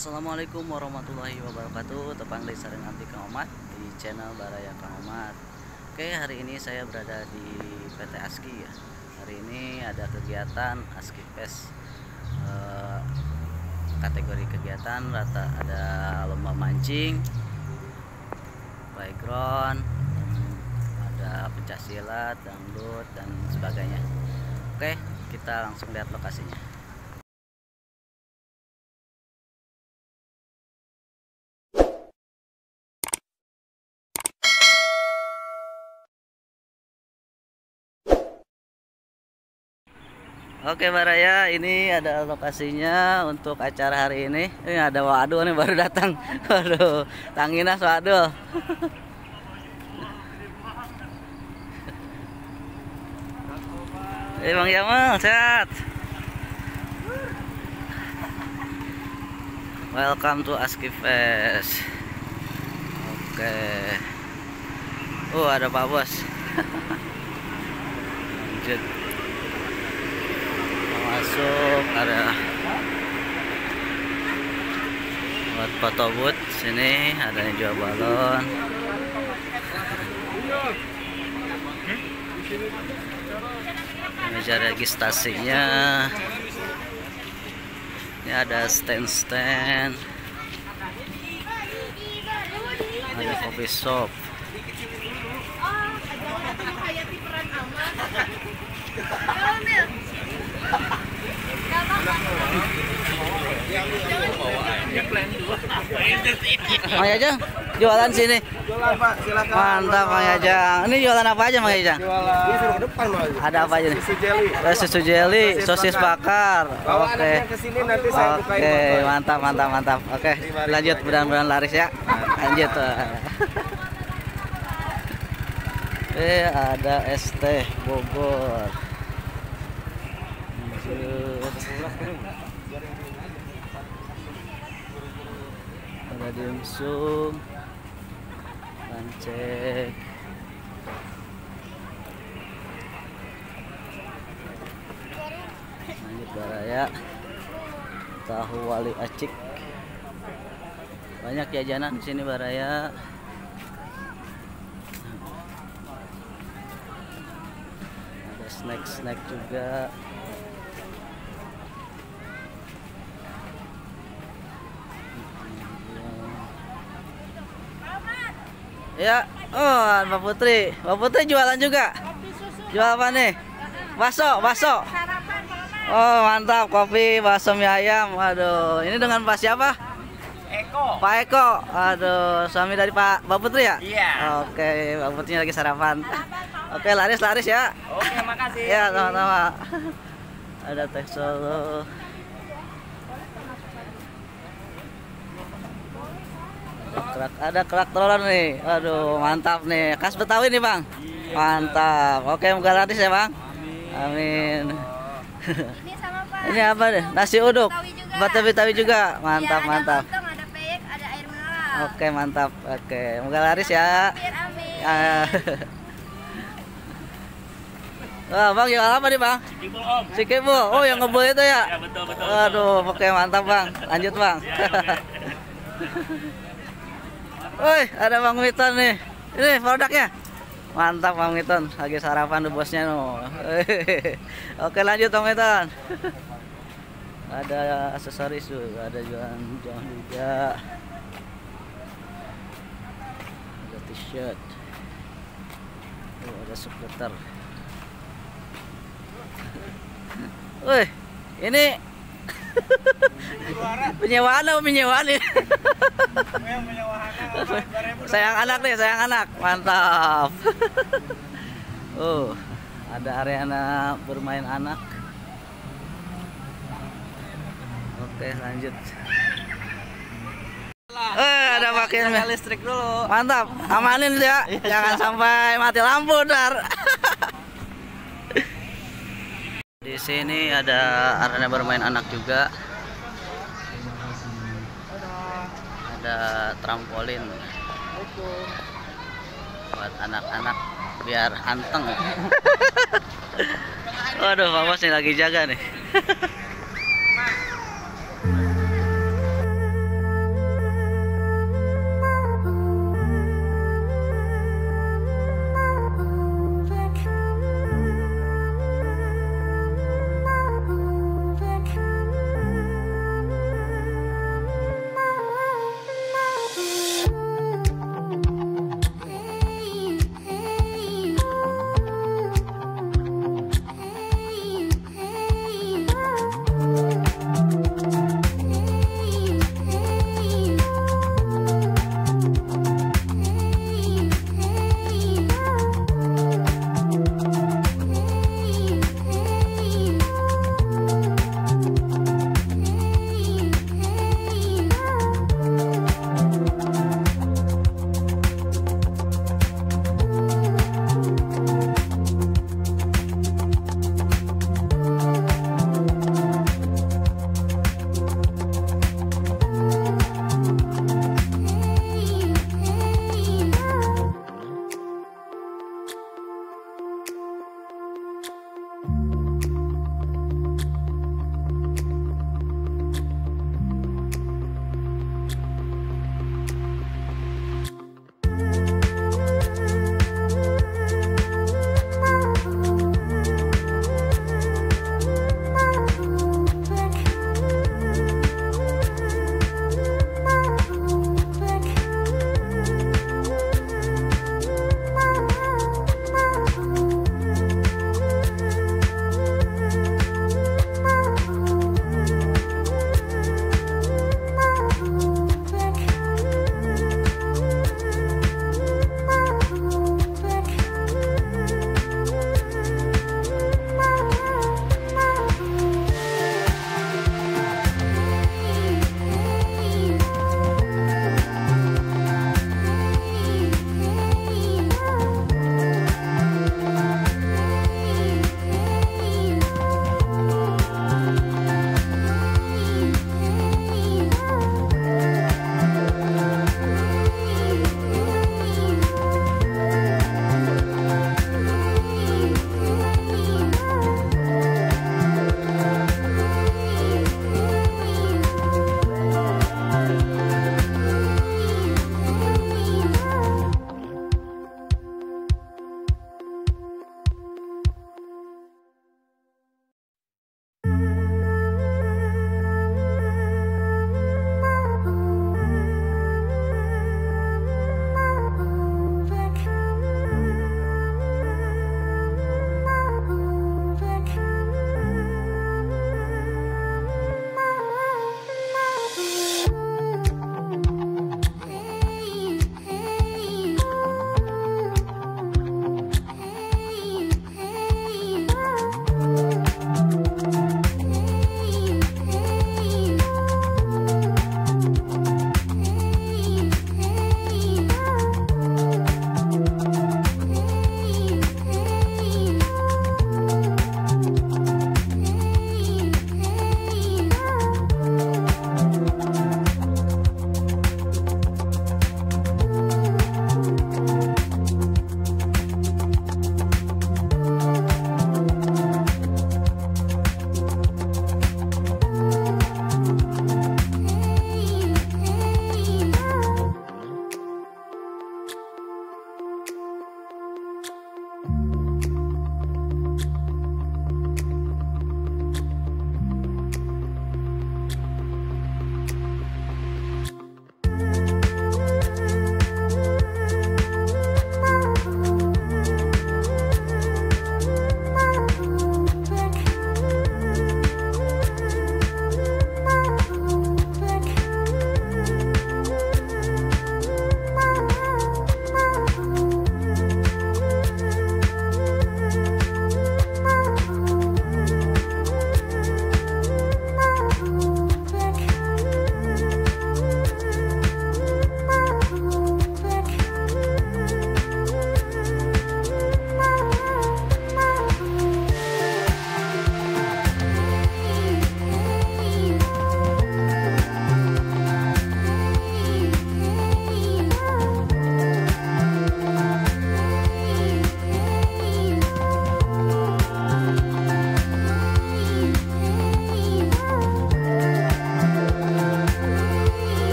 Assalamualaikum warahmatullahi wabarakatuh. Tepang Sareng Anti Kang Omat Di channel Baraya Kang Omat Oke hari ini saya berada di PT ASKI ya. Hari ini ada kegiatan ASKI Fest. Eh, Kategori kegiatan rata ada lomba mancing Playground Ada pencak silat, dangdut dan sebagainya. Oke kita langsung lihat lokasinya Oke Baraya, ini ada lokasinya untuk acara hari ini. Ini ada waduh nih baru datang. Waduh, Tanginas waduh. Eh Bang Yamal, sehat. Welcome to Aski Fest. Oke. Oh, ada Pak Bos. masuk ada buat foto booth sini ada yang jual balon. Meja registrasinya ini ada stand-stand ada kopi shop Mang Yajang jualan sini. Jualan Pak, silakan. Mantap Mang Yajang. Ini jualan apa aja Mang Yajang? Jualan. Ada apa aja nih? Susu jelly. Susu sosis bakar. Oke. anaknya ke sini nanti saya Oke, mantap mantap mantap. Oke, lanjut mudah-mudahan laris ya. Lanjut. Eh, ada ST Bogor. Lanjut. Ada dimsum. Pancek. Lanjut baraya. Tahu wali acik. Banyak jajanan di sini baraya. Ada snack-snack juga. Ya, oh Mbak Putri, Mbak Putri jualan juga. Jual apa nih? Bakso, bakso. Oh mantap, kopi, bakso mie ayam. Waduh, ini dengan Pak siapa? Eko. Pak Eko. Aduh, suami dari Pak Mbak Putri ya? Iya. Oke, Mbak Putri lagi sarapan. Oke, laris laris ya. Oke, makasih. Ya, sama-sama. Ada teh solo. Kerak, ada kerak telur nih. Aduh, mantap nih. Khas Betawi nih, Bang. Mantap. Oke, moga laris ya, Bang. Amin. Ini sama Pak. Ini apa deh? Nasi uduk. Betawi Betawi juga. Mantap, Iya, mantap. Ada lontong, ada peyek, ada air mineral. Oke, mantap. Oke, moga laris ya. Amin, amin. Ah. Wah, Bang, jual apa nih, Bang? Sikibul Om. Sikibul. Oh, yang ngebul itu ya? Ya, betul, betul. Waduh, oke mantap, Bang. Lanjut, Bang. Woi, ada Bang Miton nih. Ini produknya. Mantap Bang Miton, lagi sarapan tuh bosnya no. Oke, lanjut Bang Miton. Ada aksesoris tuh, ada jualan jualan juga. Ada t-shirt. Oh, ada skuter. Woi, ini penyewaan apa penyewaan ini? sayang anak nih, sayang anak. Mantap. oh, ada arena bermain anak. Oke, lanjut. Eh, ada makin listrik dulu. Mantap, amanin ya. Jangan sampai mati lampu ntar. Di sini ada arena bermain anak juga. Ada trampolin buat anak-anak biar anteng. Waduh, Pak Bos nih lagi jaga nih.